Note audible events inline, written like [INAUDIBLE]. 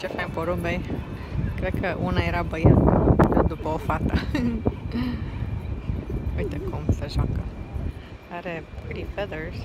ce fain porumbei. Cred că una era băiat după o fată. [LAUGHS] Uite cum se joacă. Are pretty feathers.